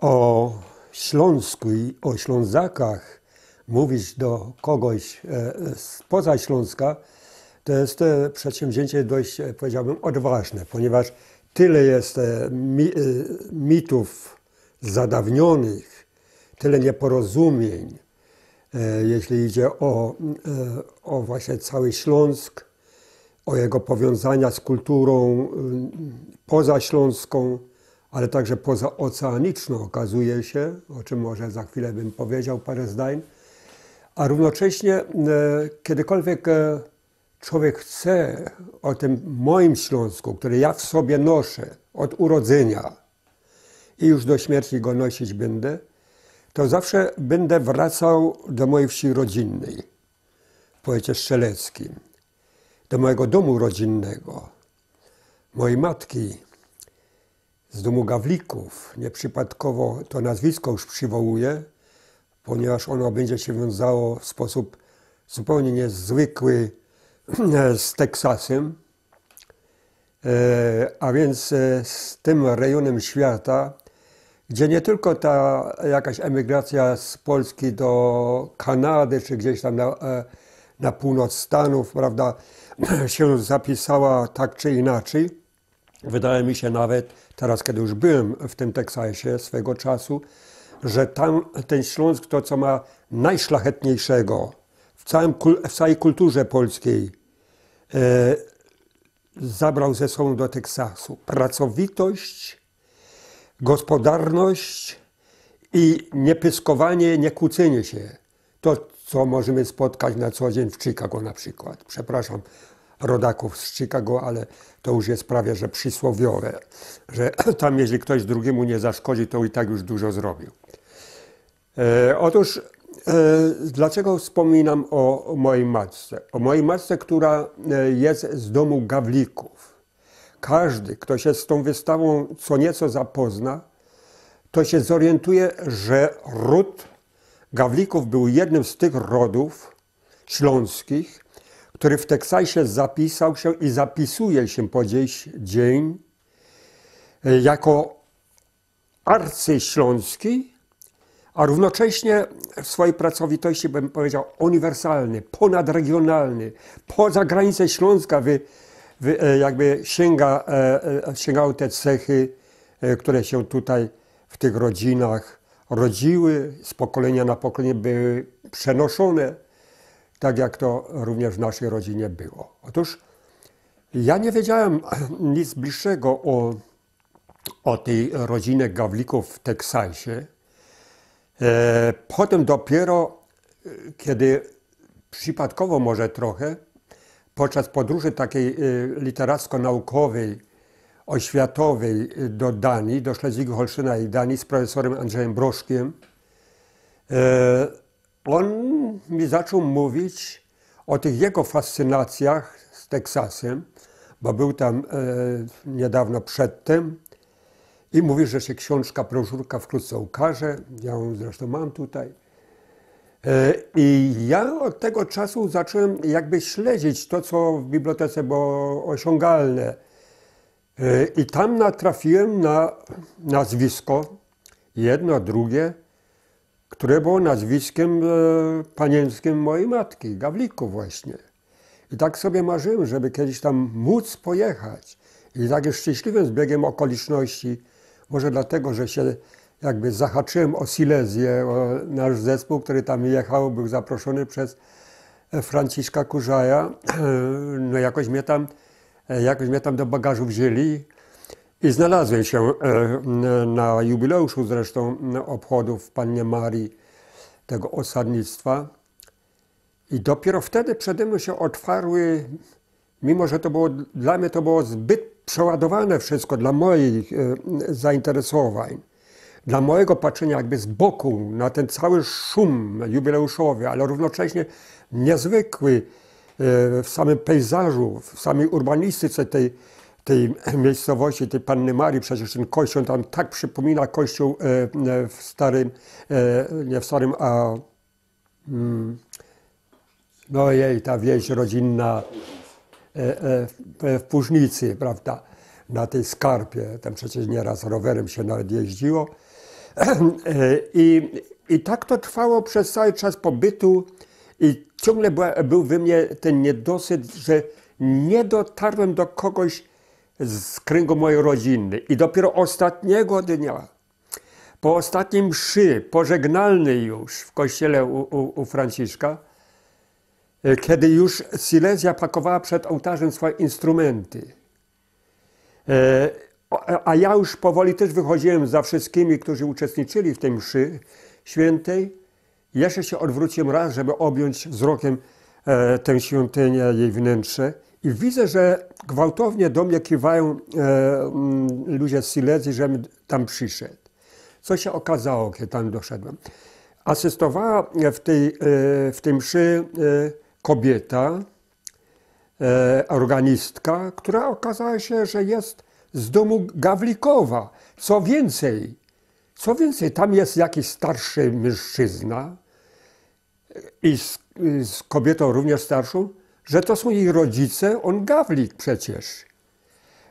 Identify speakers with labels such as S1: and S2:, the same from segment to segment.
S1: o Śląsku i o Ślązakach mówić do kogoś e, spoza Śląska, to jest e, przedsięwzięcie dość, e, powiedziałbym, odważne, ponieważ tyle jest mi, mitów zadawnionych, tyle nieporozumień, jeśli idzie o, o właśnie cały Śląsk, o jego powiązania z kulturą pozaśląską, ale także pozaoceaniczną okazuje się, o czym może za chwilę bym powiedział parę zdań, a równocześnie e, kiedykolwiek e, człowiek chce o tym moim Śląsku, który ja w sobie noszę od urodzenia i już do śmierci go nosić będę, to zawsze będę wracał do mojej wsi rodzinnej, w poecie strzeleckim, do mojego domu rodzinnego, mojej matki, z domu Gawlików. Nieprzypadkowo to nazwisko już przywołuję, ponieważ ono będzie się wiązało w sposób zupełnie niezwykły z Teksasem, e, a więc e, z tym rejonem świata, gdzie nie tylko ta jakaś emigracja z Polski do Kanady, czy gdzieś tam na, e, na północ Stanów, prawda, się zapisała tak czy inaczej. Wydaje mi się nawet, teraz kiedy już byłem w tym Teksasie swego czasu, że tam ten Śląsk to, co ma najszlachetniejszego w, całym, w całej kulturze polskiej, e, zabrał ze sobą do Teksasu. Pracowitość, gospodarność i niepyskowanie, nie kłócenie się. To, co możemy spotkać na co dzień w Chicago na przykład. Przepraszam rodaków z Chicago, ale to już jest prawie, że przysłowiowe, że tam jeśli ktoś drugiemu nie zaszkodzi, to i tak już dużo zrobił. E, otóż e, dlaczego wspominam o, o mojej matce? O mojej matce, która e, jest z domu Gawlików. Każdy, kto się z tą wystawą co nieco zapozna, to się zorientuje, że ród Gawlików był jednym z tych rodów śląskich, który w Teksasie zapisał się i zapisuje się po dziś dzień e, jako arcyśląski, a równocześnie w swojej pracowitości, bym powiedział, uniwersalny, ponadregionalny, poza granicę Śląska wy, wy, e, jakby sięga, e, sięgały te cechy, które się tutaj w tych rodzinach rodziły, z pokolenia na pokolenie były przenoszone tak jak to również w naszej rodzinie było. Otóż ja nie wiedziałem nic bliższego o, o tej rodzinie Gawlików w Teksasie. E, potem dopiero, e, kiedy przypadkowo może trochę, podczas podróży takiej e, literacko-naukowej, oświatowej do Danii, do Szlezwigi-Holsztyna i Danii z profesorem Andrzejem Broszkiem, on mi zaczął mówić o tych jego fascynacjach z Teksasem, bo był tam e, niedawno przedtem i mówi, że się książka, broszurka wkrótce ukaże. Ja ją zresztą mam tutaj. E, I ja od tego czasu zacząłem jakby śledzić to, co w bibliotece było osiągalne. E, I tam natrafiłem na nazwisko, jedno, drugie, które było nazwiskiem e, panienskim mojej matki, Gawliku właśnie. I tak sobie marzyłem, żeby kiedyś tam móc pojechać. I tak jest szczęśliwym zbiegiem okoliczności, może dlatego, że się jakby zahaczyłem o Silezję, o nasz zespół, który tam jechał, był zaproszony przez Franciszka Kurzaja. No jakoś mnie tam, jakoś mnie tam do bagażu wzięli i znalazłem się e, na jubileuszu zresztą obchodów Pannie Marii tego osadnictwa. I dopiero wtedy przede mną się otwarły, mimo że to było, dla mnie to było zbyt przeładowane wszystko dla moich e, zainteresowań, dla mojego patrzenia jakby z boku na ten cały szum jubileuszowy, ale równocześnie niezwykły e, w samym pejzażu, w samej urbanistyce tej, tej miejscowości, tej Panny Marii, przecież ten kościół tam tak przypomina kościół e, e, w starym, e, nie w starym, a mm, no jej, ta wieś rodzinna w Pużnicy, prawda, na tej skarpie, tam przecież nieraz rowerem się nawet jeździło. I, I tak to trwało przez cały czas pobytu i ciągle był we mnie ten niedosyt, że nie dotarłem do kogoś z kręgu mojej rodziny. I dopiero ostatniego dnia, po ostatnim mszy, pożegnalnej już w kościele u, u, u Franciszka, e, kiedy już Silesia pakowała przed ołtarzem swoje instrumenty, e, a ja już powoli też wychodziłem za wszystkimi, którzy uczestniczyli w tej mszy świętej, jeszcze się odwróciłem raz, żeby objąć wzrokiem e, tę świątynię, jej wnętrze. I widzę, że gwałtownie do mnie kiwają e, mm, ludzie z Silesii, żebym tam przyszedł. Co się okazało, kiedy tam doszedłem? Asystowała w tej, e, w mszy e, kobieta, e, organistka, która okazała się, że jest z domu Gawlikowa. Co więcej, co więcej, tam jest jakiś starszy mężczyzna i z, z kobietą również starszą, że to są jej rodzice, on Gawlik przecież.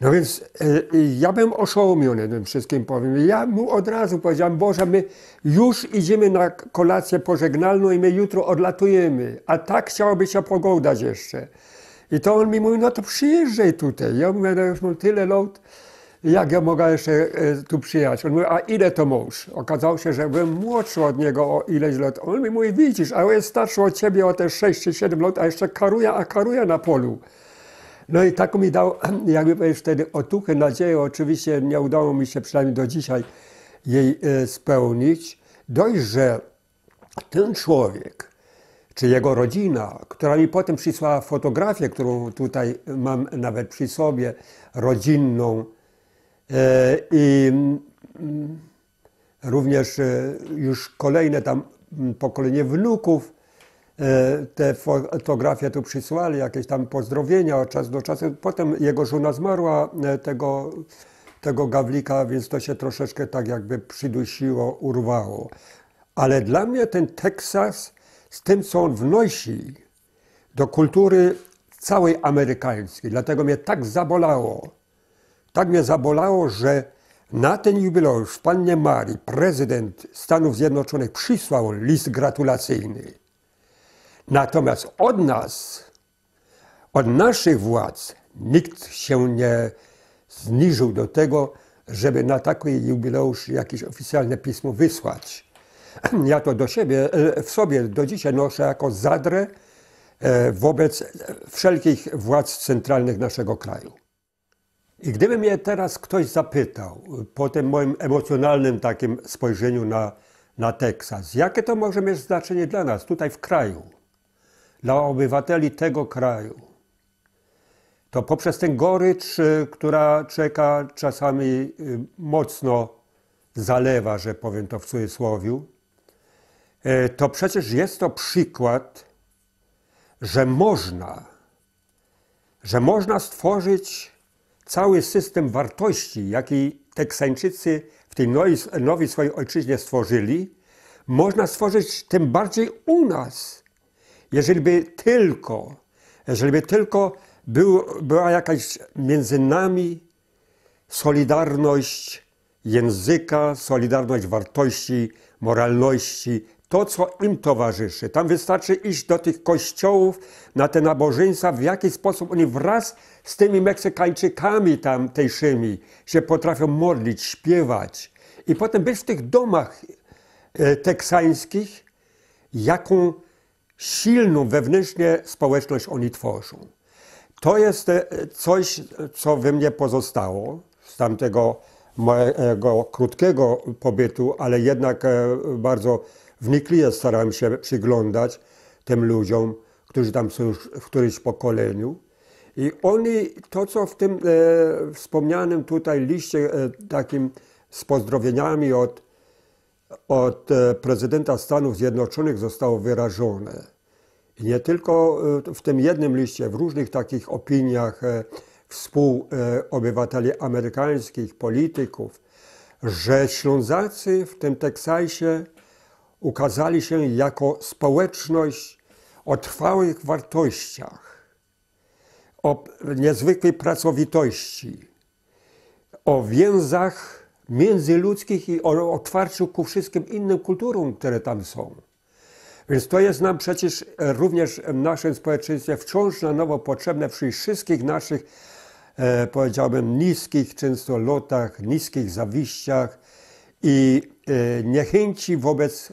S1: No więc y, ja byłem oszołomiony tym wszystkim powiem. Ja mu od razu powiedziałem, Boże, my już idziemy na kolację pożegnalną i my jutro odlatujemy, a tak chciałoby się pogoldać jeszcze. I to on mi mówi, no to przyjeżdżaj tutaj. Ja mówię, no już mam tyle lat, jak ja mogę jeszcze e, tu przyjechać? On mówi, a ile to mąż? Okazało się, że byłem młodszy od niego o ileś lat. On mi mówi, widzisz, ale jest starszy od ciebie o te 6 czy 7 lat, a jeszcze karuje, a karuje na polu. No i tak mi dał, jakby powiedzieć, wtedy otuchę, nadzieję. Oczywiście nie udało mi się przynajmniej do dzisiaj jej e, spełnić. Dość, że ten człowiek, czy jego rodzina, która mi potem przysłała fotografię, którą tutaj mam nawet przy sobie, rodzinną, I mm, również e, już kolejne tam mm, pokolenie wnuków e, te fotografie tu przysłali, jakieś tam pozdrowienia od czasu do czasu. Potem jego żona zmarła, tego, tego Gawlika, więc to się troszeczkę tak jakby przydusiło, urwało. Ale dla mnie ten Teksas z tym, co on wnosi do kultury całej amerykańskiej, dlatego mnie tak zabolało, tak mnie zabolało, że na ten jubileusz Pannie Marii prezydent Stanów Zjednoczonych przysłał list gratulacyjny. Natomiast od nas, od naszych władz, nikt się nie zniżył do tego, żeby na taki jubileusz jakieś oficjalne pismo wysłać. Ja to do siebie, w sobie do dzisiaj noszę jako zadrę e, wobec wszelkich władz centralnych naszego kraju. I gdyby mnie teraz ktoś zapytał, po tym moim emocjonalnym takim spojrzeniu na, na Teksas, jakie to może mieć znaczenie dla nas tutaj w kraju, dla obywateli tego kraju, to poprzez tę gorycz, y, która czeka czasami y, mocno zalewa, że powiem to w cudzysłowie, y, to przecież jest to przykład, że można, że można stworzyć cały system wartości, jaki Teksańczycy w tej nowej, nowej swojej ojczyźnie stworzyli, można stworzyć tym bardziej u nas. Jeżeli by tylko, jeżeli by tylko był, była jakaś między nami solidarność języka, solidarność wartości, moralności, to, co im towarzyszy. Tam wystarczy iść do tych kościołów, na te nabożeństwa, w jaki sposób oni wraz z tymi Meksykańczykami tamtejszymi się potrafią modlić, śpiewać. I potem być w tych domach e, teksańskich, jaką silną wewnętrznie społeczność oni tworzą. To jest e, coś, co we mnie pozostało z tamtego mojego krótkiego pobytu, ale jednak e, bardzo wnikliwie starałem się przyglądać tym ludziom, którzy tam są już w którymś pokoleniu. I oni, to co w tym e, wspomnianym tutaj liście e, takim z pozdrowieniami od, od e, prezydenta Stanów Zjednoczonych zostało wyrażone. I nie tylko e, w tym jednym liście, w różnych takich opiniach e, współobywateli amerykańskich, polityków, że Ślązacy w tym Teksasie ukazali się jako społeczność o trwałych wartościach, o niezwykłej pracowitości, o więzach międzyludzkich i o otwarciu ku wszystkim innym kulturom, które tam są. Więc to jest nam przecież również w naszym społeczeństwie wciąż na nowo potrzebne przy wszystkich naszych, e, powiedziałbym, niskich często lotach, niskich zawiściach i e, niechęci wobec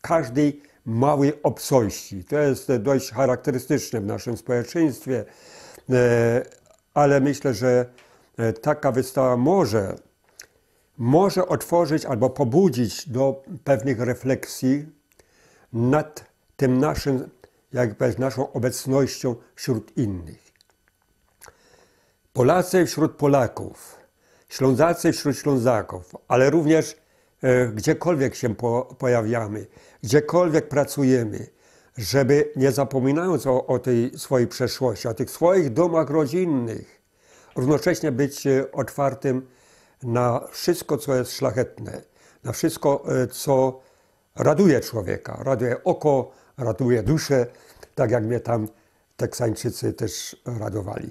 S1: każdej małej obcości. To jest dość charakterystyczne w naszym społeczeństwie, e, ale myślę, że e, taka wystawa może, może otworzyć albo pobudzić do pewnych refleksji nad tym naszym, jak powiedzieć, naszą obecnością wśród innych. Polacy wśród Polaków, Ślązacy wśród Ślązaków, ale również gdziekolwiek się po, pojawiamy, gdziekolwiek pracujemy, żeby nie zapominając o, o tej swojej przeszłości, o tych swoich domach rodzinnych, równocześnie być e, otwartym na wszystko, co jest szlachetne, na wszystko, e, co raduje człowieka, raduje oko, raduje duszę, tak jak mnie tam Teksańczycy też radowali.